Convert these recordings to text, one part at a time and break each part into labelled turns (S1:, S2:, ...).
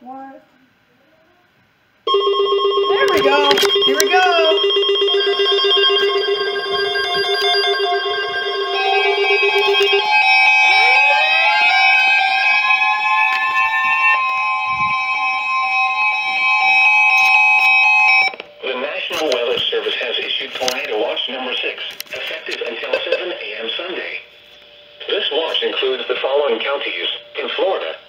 S1: There we go. Here we go.
S2: The National Weather Service has issued Tornado Watch number 6, effective until 7 a.m. Sunday. This watch includes the following counties in Florida,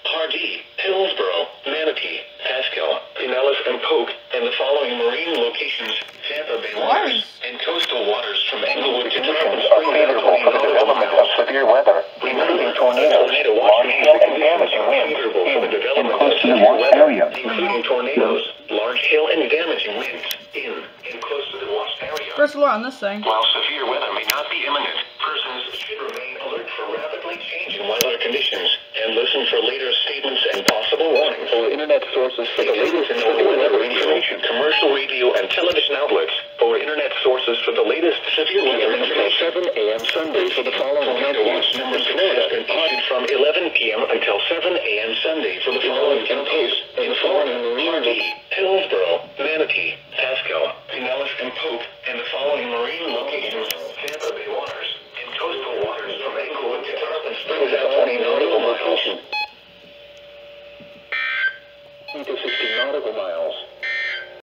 S2: Manatee, Pasco, Pinellas, and Polk, and the following marine locations, Tampa Bay waters, and coastal waters from Englewood to Tarpon
S3: are favorable for the development of severe weather, including tornadoes, large hail, and damaging winds
S2: for the
S3: in
S2: development
S3: and
S2: of
S3: close to the
S2: severe weather,
S3: area.
S2: including tornadoes, large hail, and damaging winds in and close to the watched area.
S1: Press alert on this thing.
S2: While severe weather may not be imminent, persons should remain alert for rapidly changing weather conditions and listen for later statements and possible warnings.
S3: For internet sources for the latest
S2: to weather information, commercial radio, and television outlets for internet sources for the latest severe weather information.
S3: 7 a.m. Sunday for the following counties
S2: number
S3: in
S2: 6
S3: Florida,
S2: from 11 p.m. until 7 a.m. Sunday for the following counties. 15 to nautical miles.